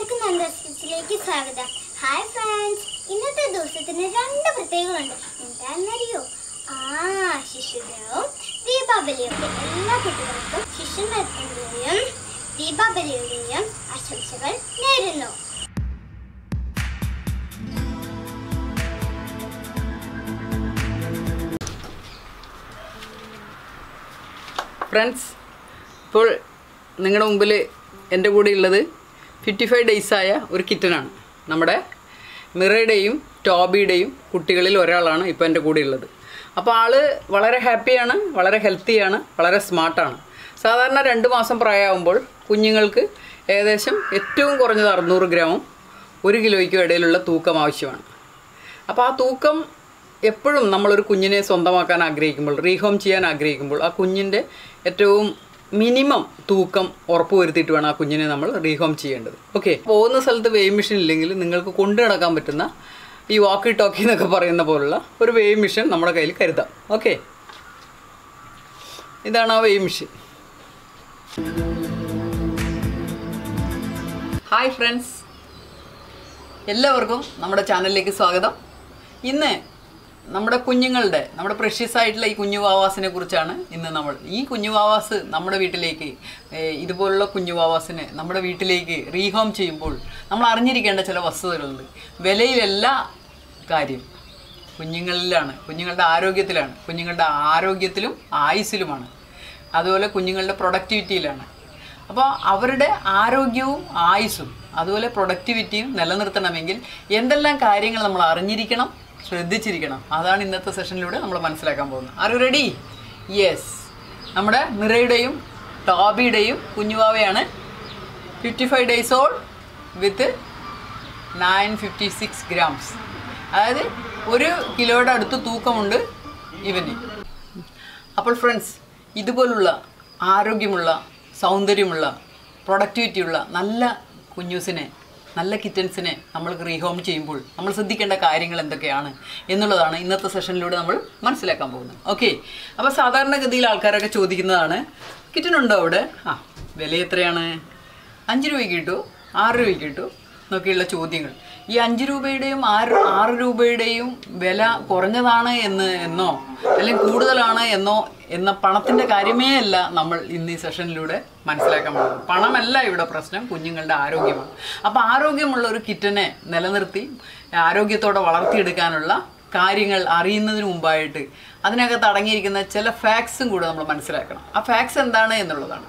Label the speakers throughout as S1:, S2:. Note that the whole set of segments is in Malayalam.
S1: എല്ലാവർക്കും നന്ദസ്റ്റിച്ചിലേക്ക് സ്വാഗതം. ഹായ് ഫ്രണ്ട്സ് ഇന്നത്തെ ദിവസത്തിന് രണ്ട് പ്രത്യേകമുണ്ട് എന്താണെന്നറിയോ? ആ ശിശുദിനവും ദീപാവലിയും എല്ലാ കുട്ടികൾക്കും ശിശുദിനത്തിന്റെയും ദീപാവലിയുടെയും ആശംസകൾ നേരുന്നു.
S2: ഫ്രണ്ട്സ് ഇപ്പോൾ നിങ്ങളുടെ മുമ്പിൽ എന്റെ കൂടെ ഉള്ളത് ഫിഫ്റ്റി ഫൈവ് ഡേയ്സായ ഒരു കിറ്റനാണ്. നമ്മുടെ മിറയുടെയും ടോബിയുടെയും കുട്ടികളിൽ ഒരാളാണ് ഇപ്പോൾ എന്റെ കൂടെ ഉള്ളത്. അപ്പോൾ ആൾ വളരെ ഹാപ്പിയാണ് വളരെ ഹെൽത്തിയാണ് വളരെ സ്മാർട്ടാണ്. സാധാരണ രണ്ട് മാസം പ്രായമാകുമ്പോൾ കുഞ്ഞുങ്ങൾക്ക് ഏകദേശം ഏറ്റവും കുറഞ്ഞത് അറുന്നൂറ് ഗ്രാമും ഒരു കിലോയ്ക്കും ഇടയിലുള്ള തൂക്കം ആവശ്യമാണ്. അപ്പോൾ ആ തൂക്കം എപ്പോഴും നമ്മളൊരു കുഞ്ഞിനെ സ്വന്തമാക്കാൻ ആഗ്രഹിക്കുമ്പോൾ റീഹോം ചെയ്യാൻ ആഗ്രഹിക്കുമ്പോൾ ആ കുഞ്ഞിന്റെ ഏറ്റവും മിനിമം തൂക്കം ഉറപ്പ് വരുത്തിയിട്ട് വേണം ആ കുഞ്ഞിനെ നമ്മൾ റീഹോം ചെയ്യേണ്ടത്. ഓക്കെ പോകുന്ന സ്ഥലത്ത് വെയിങ് മെഷീൻ ഇല്ലെങ്കിൽ നിങ്ങൾക്ക് കൊണ്ടു നടക്കാൻ പറ്റുന്ന ഈ വാക്കി ടോക്കി എന്നൊക്കെ പറയുന്ന പോലുള്ള ഒരു വെയിങ് മെഷീൻ നമ്മുടെ കയ്യിൽ കരുതാം. ഓക്കെ ഇതാണ് ആ വെയിങ് മെഷീൻ ഹായ് ഫ്രണ്ട്സ് എല്ലാവർക്കും നമ്മുടെ ചാനലിലേക്ക് സ്വാഗതം. ഇന്ന് നമ്മുടെ കുഞ്ഞുങ്ങളുടെ നമ്മുടെ പ്രഷ്യസ് ആയിട്ടുള്ള ഈ കുഞ്ഞു വാവാസിനെ കുറിച്ചാണ് ഇന്ന് നമ്മൾ ഈ കുഞ്ഞുവാവാസ് നമ്മുടെ വീട്ടിലേക്ക് ഇതുപോലുള്ള കുഞ്ഞു വാവാസിനെ നമ്മുടെ വീട്ടിലേക്ക് റീഹോം ചെയ്യുമ്പോൾ നമ്മൾ അറിഞ്ഞിരിക്കേണ്ട ചില വസ്തുതകളുണ്ട്. വിലയിലല്ല കാര്യം. കുഞ്ഞുങ്ങളിലാണ് കുഞ്ഞുങ്ങളുടെ ആരോഗ്യത്തിലാണ് കുഞ്ഞുങ്ങളുടെ ആരോഗ്യത്തിലും ആയുസ്സിലുമാണ്. അതുപോലെ കുഞ്ഞുങ്ങളുടെ പ്രൊഡക്ടിവിറ്റിയിലാണ് അപ്പോൾ അവരുടെ ആരോഗ്യവും ആയുസ്സും അതുപോലെ പ്രൊഡക്ടിവിറ്റിയും നിലനിർത്തണമെങ്കിൽ എന്തെല്ലാം കാര്യങ്ങൾ നമ്മൾ അറിഞ്ഞിരിക്കണം ശ്രദ്ധിച്ചിരിക്കണം. അതാണ് ഇന്നത്തെ സെഷനിലൂടെ നമ്മൾ മനസ്സിലാക്കാൻ പോകുന്നത്. ആർ യു റെഡി യെസ് നമ്മുടെ മിറയുടെയും ടോബിയുടെയും കുഞ്ഞുവാവയാണ് fifty five days old with nine fifty six grams അതായത് ഒരു കിലോയുടെ അടുത്ത് തൂക്കമുണ്ട് ഇവന്. അപ്പോൾ ഫ്രണ്ട്സ് ഇതുപോലുള്ള ആരോഗ്യമുള്ള സൗന്ദര്യമുള്ള പ്രൊഡക്ടിവിറ്റിയുള്ള നല്ല കുഞ്ഞൂസിനെ നല്ല കിറ്റൻസിനെ നമ്മൾ റീഹോം ചെയ്യുമ്പോൾ നമ്മൾ ശ്രദ്ധിക്കേണ്ട കാര്യങ്ങൾ എന്തൊക്കെയാണ് എന്നുള്ളതാണ് ഇന്നത്തെ സെഷനിലൂടെ നമ്മൾ മനസ്സിലാക്കാൻ പോകുന്നത്. ഓക്കെ അപ്പോൾ സാധാരണഗതിയിൽ ആൾക്കാരൊക്കെ ചോദിക്കുന്നതാണ് കിറ്റൻ ഉണ്ടോ അവിടെ? ആ വില എത്രയാണ്? അഞ്ച് രൂപയ്ക്ക് കിട്ടുമോ ആറ് രൂപയ്ക്ക് കിട്ടുമോ എന്നൊക്കെയുള്ള ചോദ്യങ്ങൾ. ഈ അഞ്ച് രൂപയുടെയും ആറ് ആറ് രൂപയുടെയും വില കുറഞ്ഞതാണ് എന്ന് എന്നോ അല്ലെങ്കിൽ കൂടുതലാണ് എന്നോ എന്ന പണത്തിന്റെ കാര്യമേ അല്ല നമ്മൾ ഇന്ന് ഈ സെഷനിലൂടെ മനസ്സിലാക്കാൻ പോകുന്നത്. പണമല്ല ഇവിടെ പ്രശ്നം കുഞ്ഞുങ്ങളുടെ ആരോഗ്യമാണ്. അപ്പോൾ ആരോഗ്യമുള്ള ഒരു കിറ്റനെ നിലനിർത്തി ആരോഗ്യത്തോടെ വളർത്തിയെടുക്കാനുള്ള കാര്യങ്ങൾ അറിയുന്നതിന് മുമ്പായിട്ട് അതിനകത്ത് അടങ്ങിയിരിക്കുന്ന ചില ഫാക്ട്സും കൂടെ നമ്മൾ മനസ്സിലാക്കണം. ആ ഫാക്ട്സ് എന്താണ് എന്നുള്ളതാണ്.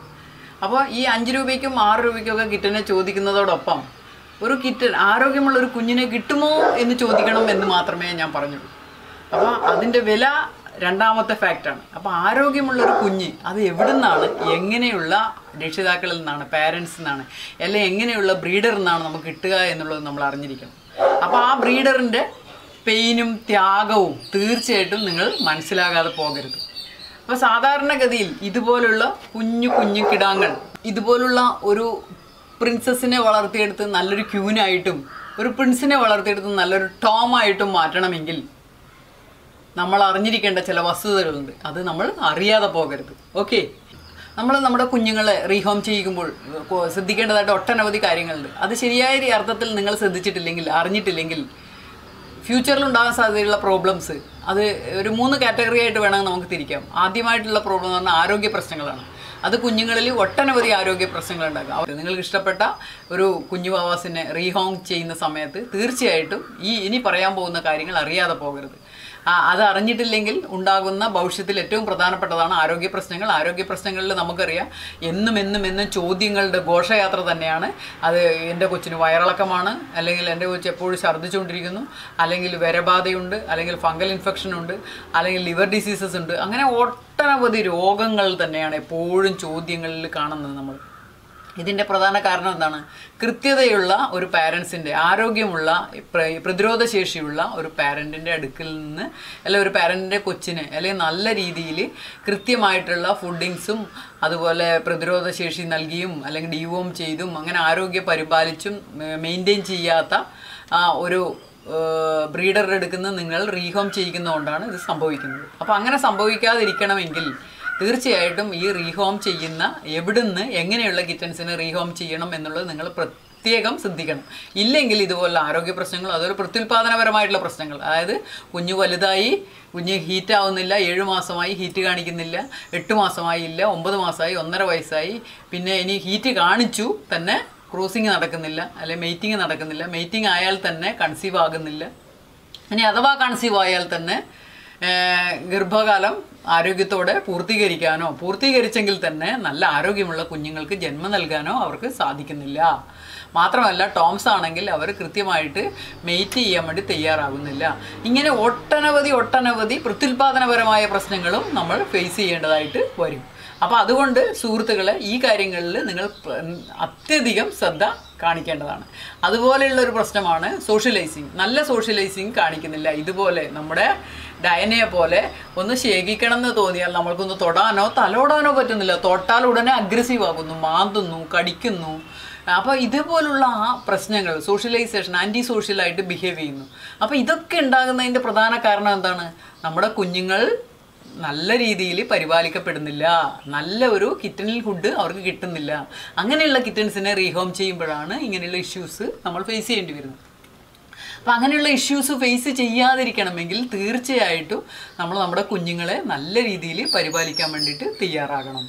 S2: അപ്പോൾ ഈ അഞ്ച് രൂപയ്ക്കും ആറ് രൂപയ്ക്കും ഒക്കെ കിറ്റനെ ചോദിക്കുന്നതോടൊപ്പം ഒരു കിറ്റ് ആരോഗ്യമുള്ള ഒരു കുഞ്ഞിനെ കിട്ടുമോ എന്ന് ചോദിക്കണം എന്ന് മാത്രമേ ഞാൻ പറഞ്ഞുള്ളൂ. അപ്പോൾ അതിന്റെ വില രണ്ടാമത്തെ ഫാക്റ്റാണ് അപ്പോൾ ആരോഗ്യമുള്ള ഒരു കുഞ്ഞ് അത് എവിടെ നിന്നാണ് എങ്ങനെയുള്ള രക്ഷിതാക്കളിൽ നിന്നാണ് പാരൻസ് നിന്നാണ് അല്ലെങ്കിൽ എങ്ങനെയുള്ള ബ്രീഡറിൽ നിന്നാണ് നമുക്ക് കിട്ടുക എന്നുള്ളത് നമ്മൾ അറിഞ്ഞിരിക്കണം. അപ്പോൾ ആ ബ്രീഡറിന്റെ പെയിനും ത്യാഗവും തീർച്ചയായിട്ടും നിങ്ങൾ മനസ്സിലാകാതെ പോകരുത്. അപ്പോൾ സാധാരണഗതിയിൽ ഇതുപോലുള്ള കുഞ്ഞു കുഞ്ഞു കിടാങ്ങൾ ഇതുപോലുള്ള ഒരു പ്രിൻസസിനെ വളർത്തിയെടുത്ത് നല്ലൊരു ക്യൂനായിട്ടും ഒരു പ്രിൻസിനെ വളർത്തിയെടുത്ത് നല്ലൊരു ടോമായിട്ടും മാറ്റണമെങ്കിൽ നമ്മൾ അറിഞ്ഞിരിക്കേണ്ട ചില വസ്തുതകളുണ്ട്. അത് നമ്മൾ അറിയാതെ പോകരുത്. ഓക്കെ നമ്മൾ നമ്മുടെ കുഞ്ഞുങ്ങളെ റീഹോം ചെയ്യിക്കുമ്പോൾ ശ്രദ്ധിക്കേണ്ടതായിട്ട് ഒട്ടനവധി കാര്യങ്ങളുണ്ട്. അത് ശരിയായ അർത്ഥത്തിൽ നിങ്ങൾ ശ്രദ്ധിച്ചിട്ടില്ലെങ്കിൽ അറിഞ്ഞിട്ടില്ലെങ്കിൽ ഫ്യൂച്ചറിൽ ഉണ്ടാകാൻ സാധ്യതയുള്ള പ്രോബ്ലംസ് അത് ഒരു മൂന്ന് കാറ്റഗറി ആയിട്ട് വേണമെങ്കിൽ നമുക്ക് തിരിക്കാം. ആദ്യമായിട്ടുള്ള പ്രോബ്ലം എന്ന് പറഞ്ഞാൽ ആരോഗ്യ പ്രശ്നങ്ങളാണ്. അത് കുഞ്ഞുങ്ങളിൽ ഒട്ടനവധി ആരോഗ്യ പ്രശ്നങ്ങൾ ഉണ്ടാക്കാം. അവർ നിങ്ങൾക്ക് ഇഷ്ടപ്പെട്ട ഒരു കുഞ്ഞു വാവാസിനെ റീഹോം ചെയ്യുന്ന സമയത്ത് തീർച്ചയായിട്ടും ഈ ഇനി പറയാൻ പോകുന്ന കാര്യങ്ങൾ അറിയാതെ പോകരുത്. അത് അറിഞ്ഞിട്ടില്ലെങ്കിൽ ഉണ്ടാകുന്ന ഭവിഷ്യത്തിൽ ഏറ്റവും പ്രധാനപ്പെട്ടതാണ് ആരോഗ്യ പ്രശ്നങ്ങൾ. ആരോഗ്യ പ്രശ്നങ്ങളിൽ നമുക്കറിയാം എന്നും എന്നും എന്നും ചോദ്യങ്ങളുടെ ഘോഷയാത്ര തന്നെയാണ്. അത് എന്റെ കൊച്ചിന് വയറിളക്കമാണ്. അല്ലെങ്കിൽ എന്റെ കൊച്ച് എപ്പോഴും ഛർദ്ദിച്ചുകൊണ്ടിരിക്കുന്നു. അല്ലെങ്കിൽ വരബാധയുണ്ട്. അല്ലെങ്കിൽ ഫംഗൽ ഇൻഫെക്ഷൻ ഉണ്ട്. അല്ലെങ്കിൽ ലിവർ ഡിസീസസ് ഉണ്ട്. അങ്ങനെ ഒട്ടനവധി രോഗങ്ങൾ തന്നെയാണ് എപ്പോഴും ചോദ്യങ്ങളിൽ കാണുന്നത് നമ്മൾ. ഇതിന്റെ പ്രധാന കാരണം എന്താണ്? കൃത്യതയുള്ള ഒരു പാരൻസിന്റെ ആരോഗ്യമുള്ള പ്രതിരോധ ശേഷിയുള്ള ഒരു പാരന്റിന്റെ അടുക്കിൽ നിന്ന് അല്ലെ ഒരു പാരന്റിന്റെ കൊച്ചിനെ അല്ലെങ്കിൽ നല്ല രീതിയിൽ കൃത്യമായിട്ടുള്ള ഫുഡിങ്സും അതുപോലെ പ്രതിരോധ ശേഷി നൽകിയും അല്ലെങ്കിൽ ഡിവോം ചെയ്തും അങ്ങനെ ആരോഗ്യ പരിപാലിച്ചും മെയിന്റെയിൻ ചെയ്യാത്ത ഒരു ബ്രീഡറുടെ അടുക്കുന്ന നിങ്ങൾ റീഹോം ചെയ്യിക്കുന്നതുകൊണ്ടാണ് ഇത് സംഭവിക്കുന്നത്. അപ്പോൾ അങ്ങനെ സംഭവിക്കാതിരിക്കണമെങ്കിൽ തീർച്ചയായിട്ടും ഈ റീഹോം ചെയ്യുന്ന എവിടുന്ന് എങ്ങനെയുള്ള കിറ്റൻസിനെ റീഹോം ചെയ്യണം എന്നുള്ളത് നിങ്ങൾ പ്രത്യേകം ശ്രദ്ധിക്കണം. ഇല്ലെങ്കിൽ ഇതുപോലുള്ള ആരോഗ്യ പ്രശ്നങ്ങൾ അതുപോലെ പ്രത്യുൽപാദനപരമായിട്ടുള്ള പ്രശ്നങ്ങൾ. അതായത് കുഞ്ഞു വലുതായി കുഞ്ഞ് ഹീറ്റ് ആവുന്നില്ല ഏഴ് മാസമായി ഹീറ്റ് കാണിക്കുന്നില്ല എട്ട് മാസമായി ഇല്ല ഒമ്പത് മാസമായി ഒന്നര വയസ്സായി പിന്നെ ഇനി ഹീറ്റ് കാണിച്ചു തന്നെ ക്രൂസിങ് നടക്കുന്നില്ല അല്ലെ മെയ്റ്റിങ് നടക്കുന്നില്ല മെയ്റ്റിങ് ആയാൽ തന്നെ കൺസീവ് ആകുന്നില്ല. ഇനി അഥവാ കൺസീവ് ആയാൽ തന്നെ ഗർഭകാലം ആരോഗ്യത്തോടെ പൂർത്തീകരിക്കാനോ പൂർത്തീകരിച്ചെങ്കിൽ തന്നെ നല്ല ആരോഗ്യമുള്ള കുഞ്ഞുങ്ങൾക്ക് ജന്മം നൽകാനോ അവർക്ക് സാധിക്കുന്നില്ല. മാത്രമല്ല ടോംസ് ആണെങ്കിൽ അവർ കൃത്യമായിട്ട് മെയ്റ്റ് ചെയ്യാൻ വേണ്ടി തയ്യാറാകുന്നില്ല. ഇങ്ങനെ ഒട്ടനവധി ഒട്ടനവധി പ്രത്യുൽപാദനപരമായ പ്രശ്നങ്ങളും നമ്മൾ ഫേസ് ചെയ്യേണ്ടതായിട്ട് വരും. അപ്പോൾ അതുകൊണ്ട് സുഹൃത്തുക്കളെ ഈ കാര്യങ്ങളിൽ നിങ്ങൾ അത്യധികം ശ്രദ്ധ കാണിക്കേണ്ടതാണ്. അതുപോലെയുള്ള ഒരു പ്രശ്നമാണ് സോഷ്യലൈസിങ്. നല്ല സോഷ്യലൈസിങ് കാണിക്കുന്നില്ല. ഇതുപോലെ നമ്മുടെ ഡയനയെ പോലെ ഒന്ന് ശേഖിക്കണം എന്ന് തോന്നിയാൽ നമ്മൾക്കൊന്ന് തൊടാനോ തലോടാനോ പറ്റുന്നില്ല. തൊട്ടാൽ ഉടനെ അഗ്രസീവ് ആകുന്നു മാന്തുന്നു കടിക്കുന്നു. അപ്പോൾ ഇതുപോലുള്ള ആ പ്രശ്നങ്ങൾ സോഷ്യലൈസേഷൻ ആന്റി സോഷ്യലായിട്ട് ബിഹേവ് ചെയ്യുന്നു. അപ്പോൾ ഇതൊക്കെ ഉണ്ടാകുന്നതിന്റെ പ്രധാന കാരണം എന്താണ്? നമ്മുടെ കുഞ്ഞുങ്ങൾ നല്ല രീതിയിൽ പരിപാലിക്കപ്പെടുന്നില്ല. നല്ല ഒരു കിറ്റണിൽ ഫുഡ് അവർക്ക് കിട്ടുന്നില്ല. അങ്ങനെയുള്ള കിറ്റൺസിനെ റീഹോം ചെയ്യുമ്പോഴാണ് ഇങ്ങനെയുള്ള ഇഷ്യൂസ് നമ്മൾ ഫേസ് ചെയ്യേണ്ടി വരുന്നത്. അപ്പം അങ്ങനെയുള്ള ഇഷ്യൂസ് ഫേസ് ചെയ്യാതിരിക്കണമെങ്കിൽ തീർച്ചയായിട്ടും നമ്മൾ നമ്മുടെ കുഞ്ഞുങ്ങളെ നല്ല രീതിയിൽ പരിപാലിക്കാൻ വേണ്ടിയിട്ട് തയ്യാറാകണം.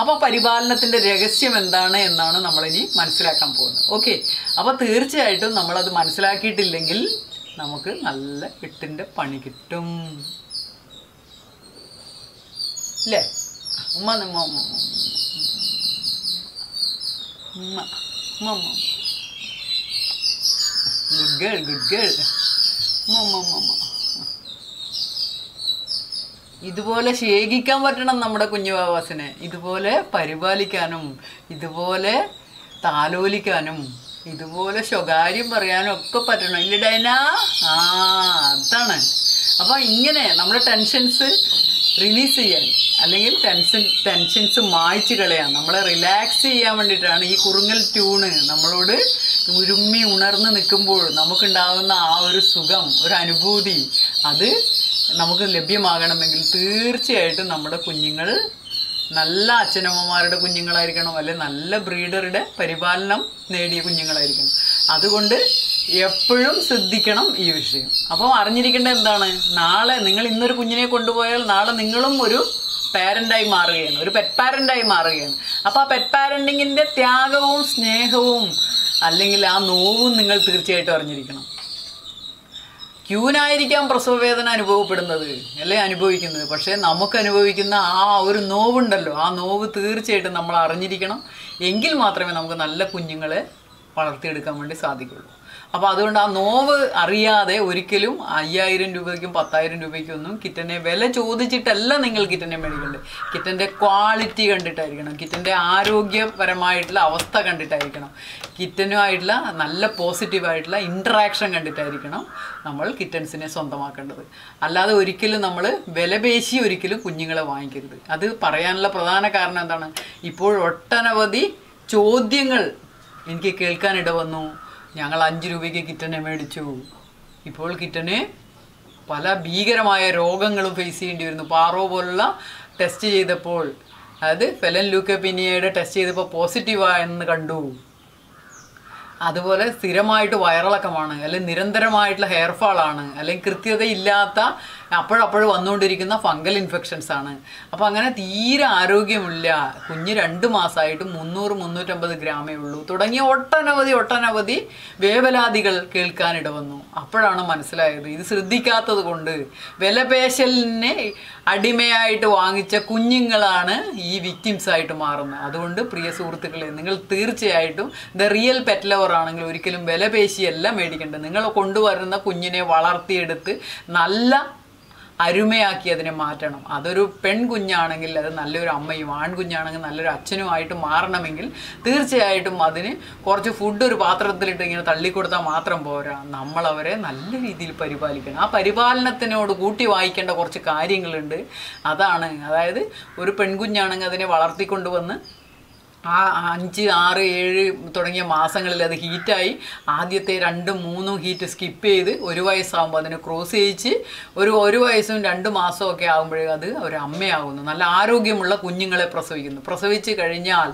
S2: അപ്പോൾ പരിപാലനത്തിന്റെ രഹസ്യം എന്താണ് എന്നാണ് നമ്മളിനി മനസ്സിലാക്കാൻ പോകുന്നത്. ഓക്കെ അപ്പോൾ തീർച്ചയായിട്ടും നമ്മളത് മനസ്സിലാക്കിയിട്ടില്ലെങ്കിൽ നമുക്ക് നല്ല എട്ടിന്റെ പണി കിട്ടും. ഇല്ലേ ഉമ്മ ഉമ്മ ഉമ്മ ഉമ്മ ഗുഡ് ഗേൾ ഗുഡ് ഗേൾ. ഉമ്മ ഉമ്മ ഇതുപോലെ ശേഖിക്കാൻ പറ്റണം നമ്മുടെ കുഞ്ഞുവാവാസിനെ ഇതുപോലെ പരിപാലിക്കാനും ഇതുപോലെ താലോലിക്കാനും ഇതുപോലെ സ്വകാര്യം പറയാനും ഒക്കെ പറ്റണം. ഇല്ല ഡൈന ആ അതാണ്. അപ്പം ഇങ്ങനെ നമ്മുടെ ടെൻഷൻസ് റിലീസ് ചെയ്യാൻ അല്ലെങ്കിൽ ടെൻഷൻ ടെൻഷൻസ് മായ്ച്ചു കളയാൻ നമ്മളെ റിലാക്സ് ചെയ്യാൻ വേണ്ടിയിട്ടാണ് ഈ കുറുങ്ങൽ ട്യൂണ് നമ്മളോട് ഉരുമ്മി ഉണർന്ന് നിൽക്കുമ്പോൾ നമുക്കുണ്ടാകുന്ന ആ ഒരു സുഖം ഒരു അനുഭൂതി അത് നമുക്ക് ലഭ്യമാകണമെങ്കിൽ തീർച്ചയായിട്ടും നമ്മുടെ കുഞ്ഞുങ്ങൾ നല്ല അച്ഛനമ്മമാരുടെ കുഞ്ഞുങ്ങളായിരിക്കണം അല്ലെ നല്ല ബ്രീഡറുടെ പരിപാലനം നേടിയ കുഞ്ഞുങ്ങളായിരിക്കണം. അതുകൊണ്ട് എപ്പോഴും ശ്രദ്ധിക്കണം ഈ വിഷയം. അപ്പോൾ അറിഞ്ഞിരിക്കേണ്ട എന്താണ്? നാളെ നിങ്ങൾ ഇന്നൊരു കുഞ്ഞിനെ കൊണ്ടുപോയാൽ നാളെ നിങ്ങളും ഒരു പാരന്റായി മാറുകയാണ്. ഒരു പെറ്റ് പാരന്റായി മാറുകയാണ്. അപ്പോൾ ആ പെറ്റ് പാരന്റിങ്ങിന്റെ ത്യാഗവും സ്നേഹവും അല്ലെങ്കിൽ ആ നോവും നിങ്ങൾ തീർച്ചയായിട്ടും അറിഞ്ഞിരിക്കണം. ക്യൂനായിരിക്കാം പ്രസവവേദന അനുഭവപ്പെടുന്നത് അല്ലെ? അനുഭവിക്കുന്നത്. പക്ഷേ നമുക്ക് അനുഭവിക്കുന്ന ആ ഒരു നോവുണ്ടല്ലോ. ആ നോവ് തീർച്ചയായിട്ടും നമ്മൾ അറിഞ്ഞിരിക്കണം. എങ്കിൽ മാത്രമേ നമുക്ക് നല്ല കുഞ്ഞുങ്ങളെ വളർത്തിയെടുക്കാൻ വേണ്ടി സാധിക്കുള്ളൂ. അപ്പോൾ അതുകൊണ്ട് ആ നോവ് അറിയാതെ ഒരിക്കലും അയ്യായിരം രൂപയ്ക്കും പത്തായിരം രൂപയ്ക്കും ഒന്നും കിറ്റനെ വില ചോദിച്ചിട്ടല്ല നിങ്ങൾ കിറ്റനെ മേടിക്കേണ്ടത്. കിറ്റന്റെ ക്വാളിറ്റി കണ്ടിട്ടായിരിക്കണം. കിറ്റന്റെ ആരോഗ്യപരമായിട്ടുള്ള അവസ്ഥ കണ്ടിട്ടായിരിക്കണം. കിറ്റനുമായിട്ടുള്ള നല്ല പോസിറ്റീവായിട്ടുള്ള ഇൻട്രാക്ഷൻ കണ്ടിട്ടായിരിക്കണം നമ്മൾ കിറ്റൻസിനെ സ്വന്തമാക്കേണ്ടത്. അല്ലാതെ ഒരിക്കലും നമ്മൾ വിലപേശി ഒരിക്കലും കുഞ്ഞുങ്ങളെ വാങ്ങിക്കരുത്. അത് പറയാനുള്ള പ്രധാന കാരണം എന്താണ്? ഇപ്പോൾ ഒട്ടനവധി ചോദ്യങ്ങൾ എനിക്ക് കേൾക്കാനിട വന്നു ഞങ്ങൾ അഞ്ച് രൂപയ്ക്ക് കിറ്റനെ മേടിച്ചു. ഇപ്പോൾ കിറ്റന് പല ഭീകരമായ രോഗങ്ങളും ഫേസ് ചെയ്യേണ്ടി വരുന്നു. പാറോ പോലുള്ള ടെസ്റ്റ് ചെയ്തപ്പോൾ അതായത് ഫെലൻ ലൂക്കപ്പിനിയയുടെ ടെസ്റ്റ് ചെയ്തപ്പോൾ പോസിറ്റീവായെന്ന് കണ്ടു. അതുപോലെ സ്ഥിരമായിട്ട് വയറിളക്കമാണ് അല്ലെങ്കിൽ നിരന്തരമായിട്ടുള്ള ഹെയർഫാളാണ് അല്ലെങ്കിൽ കൃത്യതയില്ലാത്ത അപ്പോഴപ്പോഴും വന്നുകൊണ്ടിരിക്കുന്ന ഫംഗൽ ഇൻഫെക്ഷൻസ് ആണ്. അപ്പോൾ അങ്ങനെ തീരെ ആരോഗ്യമില്ല. കുഞ്ഞ് രണ്ട് മാസമായിട്ട് മുന്നൂറ് മുന്നൂറ്റമ്പത് ഗ്രാമേ ഉള്ളൂ. തുടങ്ങിയ ഒട്ടനവധി ഒട്ടനവധി വേവലാതികൾ കേൾക്കാനിട വന്നു അപ്പോഴാണ് മനസ്സിലായത് ഇത് ശ്രദ്ധിക്കാത്തത് കൊണ്ട് വിലപേശലിനെ അടിമയായിട്ട് വാങ്ങിച്ച കുഞ്ഞുങ്ങളാണ് ഈ വിക്ടിംസ് ആയിട്ട് മാറുന്നത്. അതുകൊണ്ട് പ്രിയ സുഹൃത്തുക്കളെ നിങ്ങൾ തീർച്ചയായിട്ടും ദ റിയൽ പെറ്റ് ലവർ ആണെങ്കിൽ ഒരിക്കലും വിലപേശിയല്ല മേടിക്കേണ്ടത്. നിങ്ങൾ കൊണ്ടുവരുന്ന കുഞ്ഞിനെ വളർത്തിയെടുത്ത് നല്ല അരുമയാക്കി മാറ്റണം. അതൊരു പെൺകുഞ്ഞാണെങ്കിൽ അത് നല്ലൊരു അമ്മയും ആൺകുഞ്ഞാണെങ്കിൽ നല്ലൊരു അച്ഛനുമായിട്ട് മാറണമെങ്കിൽ തീർച്ചയായിട്ടും അതിന് കുറച്ച് ഫുഡ് ഒരു പാത്രത്തിലിട്ട് ഇങ്ങനെ തള്ളിക്കൊടുത്താൽ മാത്രം പോരാ. നമ്മളവരെ നല്ല രീതിയിൽ പരിപാലിക്കണം. ആ പരിപാലനത്തിനോട് കൂട്ടി വായിക്കേണ്ട കുറച്ച് കാര്യങ്ങളുണ്ട്. അതാണ്. അതായത് ഒരു പെൺകുഞ്ഞാണെങ്കിൽ അതിനെ വളർത്തിക്കൊണ്ടുവന്ന് ആ അഞ്ച് ആറ് ഏഴ് തുടങ്ങിയ മാസങ്ങളിൽ അത് ഹീറ്റായി. ആദ്യത്തെ രണ്ടും മൂന്നും ഹീറ്റ് സ്കിപ്പ് ചെയ്ത് ഒരു വയസ്സാകുമ്പോൾ അതിനെ ക്രോസ് ചെയ്യിച്ച് ഒരു ഒരു വയസ്സും രണ്ട് മാസവും ഒക്കെ ആകുമ്പോഴേ അത് ഒരു അമ്മയാകുന്നു. നല്ല ആരോഗ്യമുള്ള കുഞ്ഞുങ്ങളെ പ്രസവിക്കുന്നു. പ്രസവിച്ച് കഴിഞ്ഞാൽ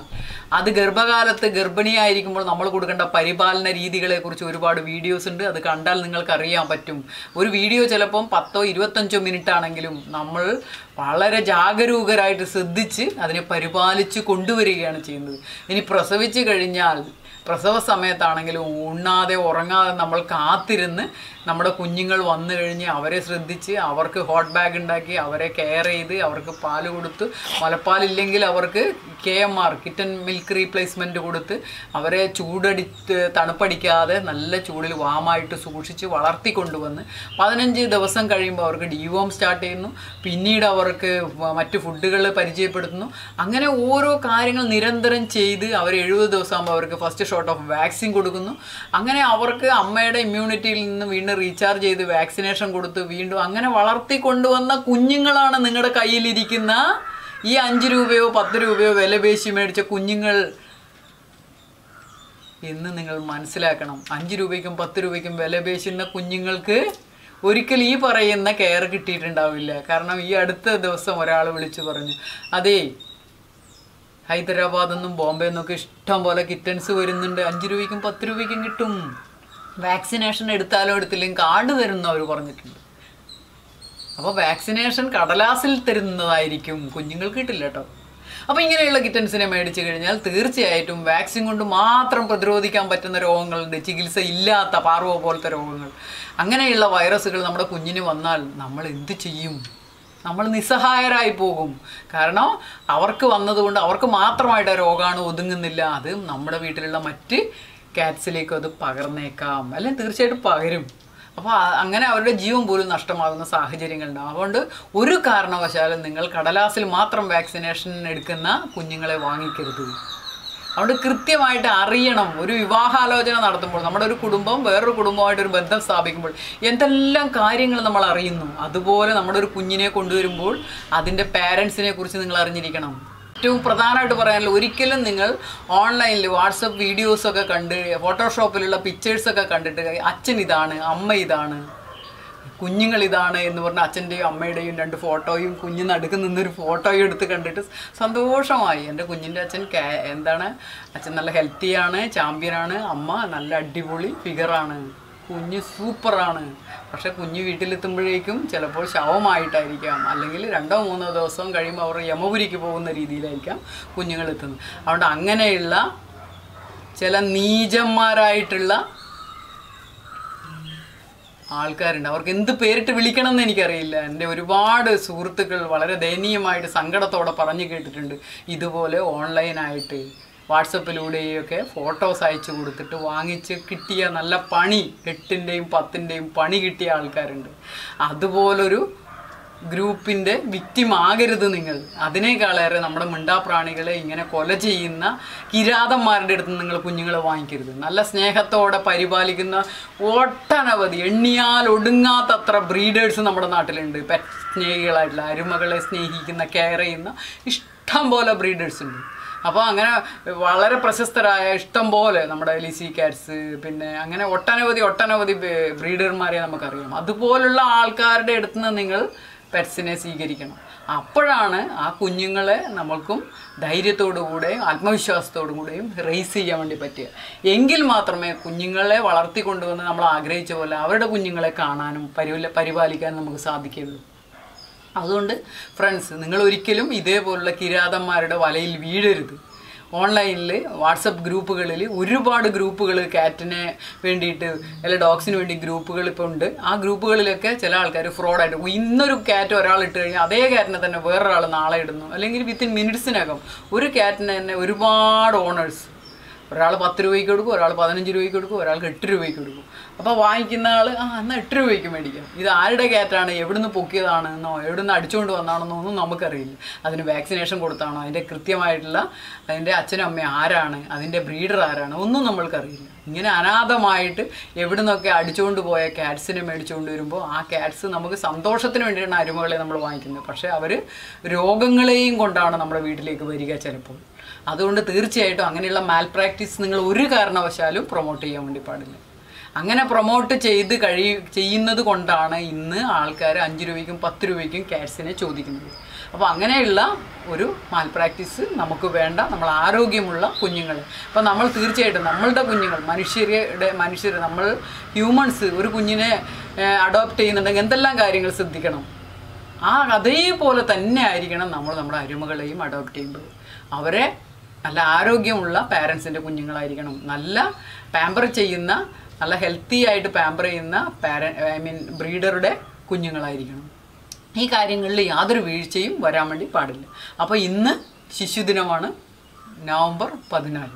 S2: അത് ഗർഭകാലത്ത് ഗർഭിണിയായിരിക്കുമ്പോൾ നമ്മൾ കൊടുക്കേണ്ട പരിപാലന രീതികളെ കുറിച്ച് ഒരുപാട് വീഡിയോസ് ഉണ്ട്. അത് കണ്ടാൽ നിങ്ങൾക്ക് അറിയാൻ പറ്റും. ഒരു വീഡിയോ ചിലപ്പം പത്തോ ഇരുപത്തഞ്ചോ മിനിറ്റ് ആണെങ്കിലും നമ്മൾ വളരെ ജാഗരൂകരായിട്ട് ശ്രദ്ധിച്ച് അതിനെ പരിപാലിച്ച് കൊണ്ടുവരികയാണ് ചെയ്യുന്നത്. ഇനി പ്രസവിച്ചു കഴിഞ്ഞാൽ പ്രസവ സമയത്താണെങ്കിലും ഉണ്ണാതെ ഉറങ്ങാതെ നമ്മൾ കാത്തിരുന്ന് നമ്മുടെ കുഞ്ഞുങ്ങൾ വന്നു കഴിഞ്ഞ് അവരെ ശ്രദ്ധിച്ച് അവർക്ക് ഹോട്ട് ബാഗ് ഉണ്ടാക്കി അവരെ കെയർ ചെയ്ത് അവർക്ക് പാൽ കൊടുത്ത് മുലപ്പാലില്ലെങ്കിൽ അവർക്ക് K M R kitten milk replacement കൊടുത്ത് അവരെ ചൂടടിത്ത് തണുപ്പടിക്കാതെ നല്ല ചൂടിൽ വാമായിട്ട് സൂക്ഷിച്ച് വളർത്തിക്കൊണ്ടുവന്ന് പതിനഞ്ച് ദിവസം കഴിയുമ്പോൾ അവർക്ക് ഡിവോം സ്റ്റാർട്ട് ചെയ്യുന്നു. പിന്നീട് അവർക്ക് മറ്റു ഫുഡുകൾ പരിചയപ്പെടുത്തുന്നു. അങ്ങനെ ഓരോ കാര്യങ്ങൾ നിരന്തരം ചെയ്ത് അവർ എഴുപത് ദിവസമാകുമ്പോൾ അവർക്ക് ഫസ്റ്റ് ഷോട്ട് ഓഫ് വാക്സിൻ കൊടുക്കുന്നു. അങ്ങനെ അവർക്ക് അമ്മയുടെ ഇമ്മ്യൂണിറ്റിയിൽ നിന്ന് വീണ്ടും റീചാർജ് ചെയ്ത് വാക്സിനേഷൻ കൊടുത്ത് വീണ്ടും അങ്ങനെ വളർത്തി കൊണ്ടുവന്ന കുഞ്ഞുങ്ങളാണ് നിങ്ങളുടെ കയ്യിലിരിക്കുന്ന ഈ അഞ്ച് രൂപയോ പത്ത് രൂപയോ വില പേശി മേടിച്ച കുഞ്ഞുങ്ങൾ. എന്ന് നിങ്ങൾ മനസ്സിലാക്കണം. അഞ്ച് രൂപയ്ക്കും പത്ത് രൂപയ്ക്കും വില പേശുന്ന കുഞ്ഞുങ്ങൾക്ക് ഒരിക്കൽ ഈ പറയുന്ന കെയർ കിട്ടിയിട്ടുണ്ടാവില്ല. കാരണം ഈ അടുത്ത ദിവസം ഒരാൾ വിളിച്ചു പറഞ്ഞു അതേ ഹൈദരാബാദിൽ എന്നും ബോംബെ എന്നൊക്കെ ഇഷ്ടം പോലെ കിറ്റൻസ് വരുന്നുണ്ട്. അഞ്ച് രൂപയ്ക്കും പത്ത് രൂപയ്ക്കും കിട്ടും. വാക്സിനേഷൻ എടുത്താലോ എടുത്തില്ലെങ്കിൽ കാർഡ് തരുന്നു അവർ പറഞ്ഞിട്ടുണ്ട് അപ്പോൾ വാക്സിനേഷൻ കടലാസിൽ തരുന്നതായിരിക്കും. കുഞ്ഞുങ്ങൾക്ക് കിട്ടില്ല കേട്ടോ. അപ്പോൾ ഇങ്ങനെയുള്ള കിറ്റൻസിനെ മേടിച്ചു കഴിഞ്ഞാൽ തീർച്ചയായിട്ടും വാക്സിൻ കൊണ്ട് മാത്രം പ്രതിരോധിക്കാൻ പറ്റുന്ന രോഗങ്ങളുണ്ട്. ചികിത്സ ഇല്ലാത്ത പാർവ പോലത്തെ രോഗങ്ങൾ. അങ്ങനെയുള്ള വൈറസുകൾ നമ്മുടെ കുഞ്ഞിന് വന്നാൽ നമ്മൾ എന്ത് ചെയ്യും? നമ്മൾ നിസ്സഹായരായി പോകും. കാരണം അവർക്ക് വന്നതുകൊണ്ട് അവർക്ക് മാത്രമായിട്ട് രോഗമാണ് ഒതുങ്ങുന്നില്ല. അത് നമ്മുടെ വീട്ടിലുള്ള മറ്റ് കാറ്റ്സിലേക്കും അത് പകർന്നേക്കാം. അല്ലെങ്കിൽ തീർച്ചയായിട്ടും പകരും. അപ്പോൾ അങ്ങനെ അവരുടെ ജീവൻ പോലും നഷ്ടമാകുന്ന സാഹചര്യങ്ങളുണ്ടാവും. അതുകൊണ്ട് ഒരു കാരണവശാലും നിങ്ങൾ കടലാസിൽ മാത്രം വാക്സിനേഷൻ എടുക്കുന്ന കുഞ്ഞുങ്ങളെ വാങ്ങിക്കരുത്. അതുകൊണ്ട് കൃത്യമായിട്ട് അറിയണം. ഒരു വിവാഹാലോചന നടത്തുമ്പോൾ നമ്മുടെ ഒരു കുടുംബം വേറൊരു കുടുംബമായിട്ട് ഒരു ബന്ധം സ്ഥാപിക്കുമ്പോൾ എന്തെല്ലാം കാര്യങ്ങൾ നമ്മൾ അറിയുന്നു? അതുപോലെ നമ്മുടെ ഒരു കുഞ്ഞിനെ കൊണ്ടുവരുമ്പോൾ അതിന്റെ പാരൻസിനെ കുറിച്ച് നിങ്ങൾ അറിഞ്ഞിരിക്കണം. ഏറ്റവും പ്രധാനമായിട്ട് പറയാനുള്ള ഒരിക്കലും നിങ്ങൾ ഓൺലൈനിൽ വാട്സപ്പ് വീഡിയോസൊക്കെ കണ്ട് ഫോട്ടോഷോപ്പിലുള്ള പിക്ചേഴ്സൊക്കെ കണ്ടിട്ട് അച്ഛൻ ഇതാണ് അമ്മ ഇതാണ് കുഞ്ഞുങ്ങൾ ഇതാണ് എന്ന് പറഞ്ഞ അച്ഛന്റെയും അമ്മയുടെയും രണ്ട് ഫോട്ടോയും കുഞ്ഞു നടുക്ക് നിന്നൊരു ഫോട്ടോയും എടുത്ത് കണ്ടിട്ട് സന്തോഷമായി. എന്റെ കുഞ്ഞിന്റെ അച്ഛൻ എന്താണ്? അച്ഛൻ നല്ല ഹെൽത്തിയാണ് ചാമ്പ്യനാണ് അമ്മ നല്ല അടിപൊളി ഫിഗറാണ് കുഞ്ഞ് സൂപ്പറാണ്. പക്ഷെ കുഞ്ഞ് വീട്ടിലെത്തുമ്പോഴേക്കും ചിലപ്പോൾ ശവമായിട്ടായിരിക്കാം. അല്ലെങ്കിൽ രണ്ടോ മൂന്നോ ദിവസം കഴിയുമ്പോൾ അവർ യമപുരിക്ക് പോകുന്ന രീതിയിലായിരിക്കാം കുഞ്ഞുങ്ങൾ എത്തുന്നത് അതുകൊണ്ട് അങ്ങനെയുള്ള ചില നീചന്മാരായിട്ടുള്ള ആൾക്കാരുണ്ട്. അവർക്ക് എന്ത് പേരിട്ട് വിളിക്കണം എന്ന് എനിക്കറിയില്ല. എന്റെ ഒരുപാട് സുഹൃത്തുക്കൾ വളരെ ദയനീയമായിട്ട് സങ്കടത്തോടെ പറഞ്ഞു കേട്ടിട്ടുണ്ട്. ഇതുപോലെ ഓൺലൈനായിട്ട് വാട്സപ്പിലൂടെയൊക്കെ ഫോട്ടോസ് അയച്ചു കൊടുത്തിട്ട് വാങ്ങിച്ച് കിട്ടിയ നല്ല പണി എട്ടിന്റെയും പത്തിന്റെയും പണി കിട്ടിയ ആൾക്കാരുണ്ട്. അതുപോലൊരു ഗ്രൂപ്പിന്റെ വിക്റ്റിം ആകരുത് നിങ്ങൾ. അതിനേക്കാളേറെ നമ്മുടെ മിണ്ടാപ്രാണികളെ ഇങ്ങനെ കൊല ചെയ്യുന്ന കിരാതന്മാരുടെ അടുത്ത് നിങ്ങൾ കുഞ്ഞുങ്ങളെ വാങ്ങിക്കരുത്. നല്ല സ്നേഹത്തോടെ പരിപാലിക്കുന്ന ഒട്ടനവധി എണ്ണിയാൽ ഒടുങ്ങാത്തത്ര ബ്രീഡേഴ്സ് നമ്മുടെ നാട്ടിലുണ്ട്. പെറ്റ് സ്നേഹികളായിട്ടുള്ള അരുമകളെ സ്നേഹിക്കുന്ന കെയർ ചെയ്യുന്ന ഇഷ്ടം പോലെ ബ്രീഡേഴ്സ് ഉണ്ട്. അപ്പോൾ അങ്ങനെ വളരെ പ്രശസ്തരായ ഇഷ്ടം പോലെ നമ്മുടെ ലിസി കാറ്റ്സ് പിന്നെ അങ്ങനെ ഒട്ടനവധി ഒട്ടനവധി ബ്രീഡർമാരെ നമുക്കറിയാം. അതുപോലുള്ള ആൾക്കാരുടെ അടുത്ത് നിന്ന് നിങ്ങൾ പെറ്റ്സിനെ സ്വീകരിക്കണം. അപ്പോഴാണ് ആ കുഞ്ഞുങ്ങളെ നമ്മൾക്കും ധൈര്യത്തോടു കൂടെയും ആത്മവിശ്വാസത്തോടു കൂടെയും റേസ് ചെയ്യാൻ വേണ്ടി പറ്റുക. എങ്കിൽ മാത്രമേ കുഞ്ഞുങ്ങളെ വളർത്തിക്കൊണ്ടുവന്ന് നമ്മൾ ആഗ്രഹിച്ച പോലെ അവരുടെ കുഞ്ഞുങ്ങളെ കാണാനും പരിപാല പരിപാലിക്കാനും നമുക്ക് സാധിക്കുകയുള്ളൂ. അതുകൊണ്ട് ഫ്രണ്ട്സ് നിങ്ങൾ ഒരിക്കലും ഇതേപോലുള്ള കിരാതന്മാരുടെ വലയിൽ വീഴരുത്. ഓൺലൈനിൽ വാട്സപ്പ് ഗ്രൂപ്പുകളിൽ ഒരുപാട് ഗ്രൂപ്പുകൾ കാറ്റിനെ വേണ്ടിയിട്ട് അല്ല ഡോഗ്സിന് വേണ്ടി ഗ്രൂപ്പുകൾ ഇപ്പോൾ ഉണ്ട്. ആ ഗ്രൂപ്പുകളിലൊക്കെ ചില ആൾക്കാർ ഫ്രോഡായിട്ട് ഇന്നൊരു കാറ്റ് ഒരാൾ ഇട്ട് കഴിഞ്ഞാൽ അതേ കാറ്റിനെ തന്നെ വേറൊരാൾ നാളെ ഇടുന്നു. അല്ലെങ്കിൽ വിത്തിൻ മിനിറ്റ്സിനകം ഒരു കാറ്റിന് തന്നെ ഒരുപാട് ഓണേഴ്സ് ഒരാൾ പത്ത് രൂപയ്ക്ക് കൊടുക്കും ഒരാൾ പതിനഞ്ച് രൂപയ്ക്ക് കൊടുക്കും ഒരാൾക്ക് എട്ട് രൂപയ്ക്ക് കൊടുക്കും. അപ്പോൾ വാങ്ങിക്കുന്ന ആൾ ആ എന്നാൽ എട്ട് രൂപയ്ക്ക് മേടിക്കും. ഇത് ആരുടെ കയറ്റാണ്? എവിടുന്ന് പൊക്കിയതാണെന്നോ? എവിടുന്ന് അടിച്ചുകൊണ്ട് വന്നാണെന്നോ? ഒന്നും നമുക്കറിയില്ല. അതിന് വാക്സിനേഷൻ കൊടുത്താണോ? അതിന്റെ കൃത്യമായിട്ടുള്ള അതിന്റെ അച്ഛനും അമ്മ ആരാണ്? അതിന്റെ ബ്രീഡർ ആരാണ്? ഒന്നും നമ്മൾക്കറിയില്ല. ഇങ്ങനെ അനാഥമായിട്ട് എവിടുന്നൊക്കെ അടിച്ചുകൊണ്ട് പോയ കാറ്റ്സിനെ മേടിച്ചുകൊണ്ട് വരുമ്പോൾ ആ കാറ്റ്സ് നമുക്ക് സന്തോഷത്തിന് വേണ്ടിയാണ് അരുമകളെ നമ്മൾ വാങ്ങിക്കുന്നത്. പക്ഷേ അവർ രോഗങ്ങളെയും കൊണ്ടാണ് നമ്മുടെ വീട്ടിലേക്ക് വരിക ചിലപ്പോൾ. അതുകൊണ്ട് തീർച്ചയായിട്ടും അങ്ങനെയുള്ള മാൽ പ്രാക്ടീസ് നിങ്ങൾ ഒരു കാരണവശാലും പ്രൊമോട്ട് ചെയ്യാൻ വേണ്ടി പാടില്ല. അങ്ങനെ പ്രൊമോട്ട് ചെയ്ത് കഴി ചെയ്യുന്നത് കൊണ്ടാണ് ഇന്ന് ആൾക്കാർ അഞ്ച് രൂപയ്ക്കും പത്ത് രൂപയ്ക്കും ക്യാറ്റ്സിനെ ചോദിക്കുന്നത്. അപ്പോൾ അങ്ങനെയുള്ള ഒരു മാൽ പ്രാക്ടീസ് നമുക്ക് വേണ്ട നമ്മൾ ആരോഗ്യമുള്ള കുഞ്ഞുങ്ങൾ അപ്പോൾ നമ്മൾ തീർച്ചയായിട്ടും നമ്മളുടെ കുഞ്ഞുങ്ങൾ മനുഷ്യരുടെ മനുഷ്യർ നമ്മൾ ഹ്യൂമൻസ് ഒരു കുഞ്ഞിനെ അഡോപ്റ്റ് ചെയ്യുന്നുണ്ടെങ്കിൽ എന്തെല്ലാം കാര്യങ്ങൾ ശ്രദ്ധിക്കണം? ആ അതേപോലെ തന്നെ ആയിരിക്കണം നമ്മൾ നമ്മുടെ അരുമകളെയും അഡോപ്റ്റ് ചെയ്യുമ്പോൾ അവരെ നല്ല ആരോഗ്യമുള്ള പാരൻസിന്റെ കുഞ്ഞുങ്ങളായിരിക്കണം. നല്ല പാമ്പർ ചെയ്യുന്ന നല്ല ഹെൽത്തി ആയിട്ട് പാമ്പർ ചെയ്യുന്ന പാര ഐ മീൻ ബ്രീഡറുടെ കുഞ്ഞുങ്ങളായിരിക്കണം. ഈ കാര്യങ്ങളിൽ യാതൊരു വീഴ്ചയും വരാൻ വേണ്ടി പാടില്ല. അപ്പോൾ ഇന്ന് ശിശുദിനമാണ് നവംബർ പതിനാല്.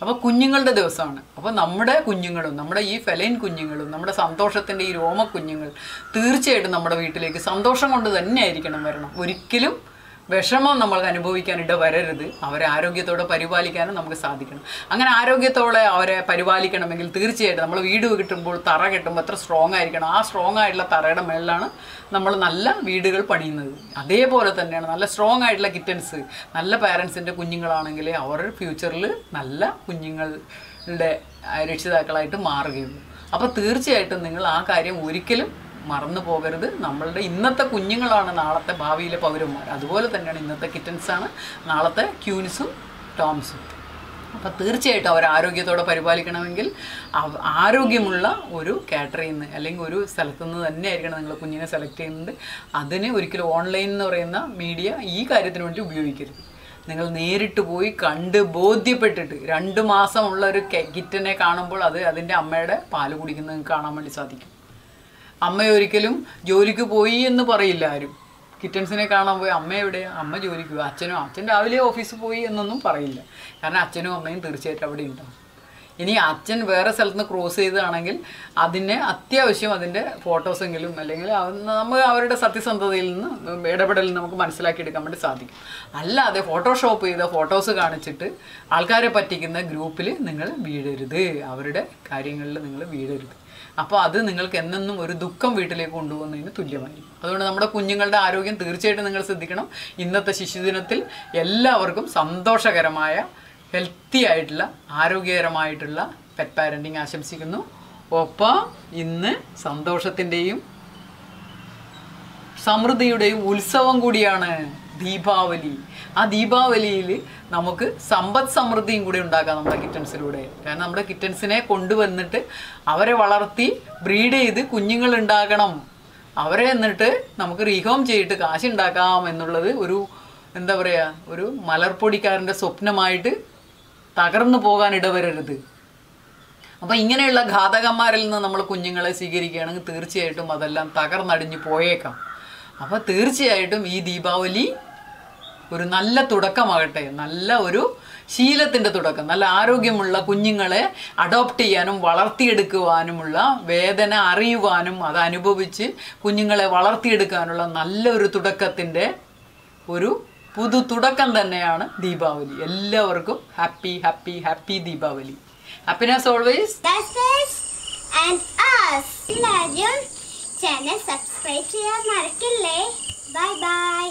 S2: അപ്പോൾ കുഞ്ഞുങ്ങളുടെ ദിവസമാണ്. അപ്പോൾ നമ്മുടെ കുഞ്ഞുങ്ങളും നമ്മുടെ ഈ ഫെലൈൻ കുഞ്ഞുങ്ങളും നമ്മുടെ സന്തോഷത്തിന്റെ ഈ രോമ കുഞ്ഞുങ്ങൾ തീർച്ചയായിട്ടും നമ്മുടെ വീട്ടിലേക്ക് സന്തോഷം കൊണ്ട് തന്നെ ആയിരിക്കണം വരണം. ഒരിക്കലും വിഷമം നമ്മൾ അനുഭവിക്കാൻ ഇട വരരുത്. അവരെ ആരോഗ്യത്തോടെ പരിപാലിക്കാനും നമുക്ക് സാധിക്കണം. അങ്ങനെ ആരോഗ്യത്തോടെ അവരെ പരിപാലിക്കണമെങ്കിൽ തീർച്ചയായിട്ടും നമ്മൾ വീട് കിട്ടുമ്പോൾ തറ കിട്ടുമ്പോൾ എത്ര സ്ട്രോങ് ആയിരിക്കണം. ആ സ്ട്രോങ് ആയിട്ടുള്ള തറയുടെ മേളിലാണ് നമ്മൾ നല്ല വീടുകൾ പണിയുന്നത്. അതേപോലെ തന്നെയാണ് നല്ല സ്ട്രോങ് ആയിട്ടുള്ള കിറ്റൻസ് നല്ല പാരൻസിന്റെ കുഞ്ഞുങ്ങളാണെങ്കിൽ അവർ ഫ്യൂച്ചറിൽ നല്ല കുഞ്ഞുങ്ങളുടെ രക്ഷിതാക്കളായിട്ട് മാറുകയുള്ളൂ. അപ്പോൾ തീർച്ചയായിട്ടും നിങ്ങൾ ആ കാര്യം ഒരിക്കലും മറന്നു പോകരുത്. നമ്മളുടെ ഇന്നത്തെ കുഞ്ഞുങ്ങളാണ് നാളത്തെ ഭാവിയിലെ പൗരന്മാർ. അതുപോലെ തന്നെയാണ് ഇന്നത്തെ കിറ്റൻസാണ് നാളത്തെ ക്യൂൻസും ടോംസും. അപ്പോൾ തീർച്ചയായിട്ടും അവർ ആരോഗ്യത്തോടെ പരിപാലിക്കണമെങ്കിൽ ആരോഗ്യമുള്ള ഒരു കാറ്ററിൽ നിന്ന് അല്ലെങ്കിൽ ഒരു സ്ഥലത്ത് നിന്ന് തന്നെ ആയിരിക്കണം നിങ്ങൾ കുഞ്ഞിനെ സെലക്ട് ചെയ്യുന്നത്. അതിന് ഒരിക്കലും ഓൺലൈൻ എന്ന് പറയുന്ന മീഡിയ ഈ കാര്യത്തിന് വേണ്ടി ഉപയോഗിക്കരുത്. നിങ്ങൾ നേരിട്ട് പോയി കണ്ട് ബോധ്യപ്പെട്ടിട്ട് രണ്ട് മാസമുള്ള ഒരു കിറ്റനെ കാണുമ്പോൾ അത് അതിന്റെ അമ്മയുടെ പാൽ കുടിക്കുന്നത് കാണാൻ വേണ്ടി സാധിക്കും. അമ്മ ഒരിക്കലും ജോലിക്ക് പോയി എന്ന് പറയില്ല ആരും. കിറ്റൻസിനെ കാണാൻ പോയി അമ്മ എവിടെ അമ്മ ജോലിക്ക് പോയി. അച്ഛനും അച്ഛൻ രാവിലെ ഓഫീസിൽ പോയി എന്നൊന്നും പറയില്ല. കാരണം അച്ഛനും അമ്മയും തീർച്ചയായിട്ടും അവിടെ ഉണ്ടാവും ഇനി അച്ഛൻ വേറെ സ്ഥലത്ത് നിന്ന് ക്രോസ് ചെയ്തതാണെങ്കിൽ അതിന് അത്യാവശ്യം അതിന്റെ ഫോട്ടോസെങ്കിലും അല്ലെങ്കിൽ നമ്മൾ അവരുടെ സത്യസന്ധതയിൽ നിന്ന് ഇടപെടലിൽ നിന്ന് നമുക്ക് മനസ്സിലാക്കിയെടുക്കാൻ വേണ്ടി സാധിക്കും. അല്ലാതെ ഫോട്ടോഷോപ്പ് ചെയ്ത ഫോട്ടോസ് കാണിച്ചിട്ട് ആൾക്കാരെ പറ്റിക്കുന്ന ഗ്രൂപ്പിൽ നിങ്ങൾ വീഴരുത്. അവരുടെ കാര്യങ്ങളിൽ നിങ്ങൾ വീഴരുത്. അപ്പോൾ അത് നിങ്ങൾക്ക് എന്നെന്നും ഒരു ദുഃഖം വീട്ടിലേക്ക് കൊണ്ടുപോകുന്നതിന് തുല്യമായിരിക്കും. അതുകൊണ്ട് നമ്മുടെ കുഞ്ഞുങ്ങളുടെ ആരോഗ്യം തീർച്ചയായിട്ടും നിങ്ങൾ ശ്രദ്ധിക്കണം. ഇന്നത്തെ ശിശുദിനത്തിൽ എല്ലാവർക്കും സന്തോഷകരമായ ഹെൽത്തി ആയിട്ടുള്ള ആരോഗ്യകരമായിട്ടുള്ള പെറ്റ് പാരന്റിങ് ആശംസിക്കുന്നു. ഒപ്പം ഇന്ന് സന്തോഷത്തിന്റെയും സമൃദ്ധിയുടെയും ഉത്സവം കൂടിയാണ്. ദീപാവലി. ആ ദീപാവലിയിൽ നമുക്ക് സമ്പദ് സമൃദ്ധിയും കൂടി ഉണ്ടാക്കാം നമ്മുടെ കിറ്റൻസിലൂടെ. കാരണം നമ്മുടെ കിറ്റൻസിനെ കൊണ്ടുവന്നിട്ട് അവരെ വളർത്തി ബ്രീഡ് ചെയ്ത് കുഞ്ഞുങ്ങൾ ഉണ്ടാകണം. അവരെ എന്നിട്ട് നമുക്ക് റീഹോം ചെയ്തിട്ട് കാശുണ്ടാക്കാം എന്നുള്ളത് ഒരു എന്താ പറയുക ഒരു മലർപ്പൊടിക്കാരന്റെ സ്വപ്നമായിട്ട് തകർന്നു പോകാൻ ഇടവരരുത്. അപ്പം ഇങ്ങനെയുള്ള ഘാതകന്മാരിൽ നിന്ന് നമ്മൾ കുഞ്ഞുങ്ങളെ സ്വീകരിക്കുകയാണെങ്കിൽ തീർച്ചയായിട്ടും അതെല്ലാം തകർന്നടിഞ്ഞ് പോയേക്കാം. അപ്പോൾ തീർച്ചയായിട്ടും ഈ ദീപാവലി ഒരു നല്ല തുടക്കമാകട്ടെ. നല്ല ഒരു ശീലത്തിന്റെ തുടക്കം. നല്ല ആരോഗ്യമുള്ള കുഞ്ഞുങ്ങളെ അഡോപ്റ്റ് ചെയ്യാനും വളർത്തിയെടുക്കുവാനുമുള്ള വേദന അറിയുവാനും അത് അനുഭവിച്ച് കുഞ്ഞുങ്ങളെ വളർത്തിയെടുക്കാനുള്ള നല്ലൊരു തുടക്കത്തിന്റെ ഒരു പുതു തുടക്കം തന്നെയാണ് ദീപാവലി. എല്ലാവർക്കും happy happy happy Deepavali. Happiness always
S1: and us. Channel subscribe ചെയ്യാൻ മറക്കല്ലേ? Bye bye